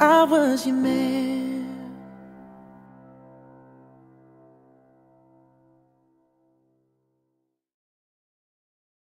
I was your man.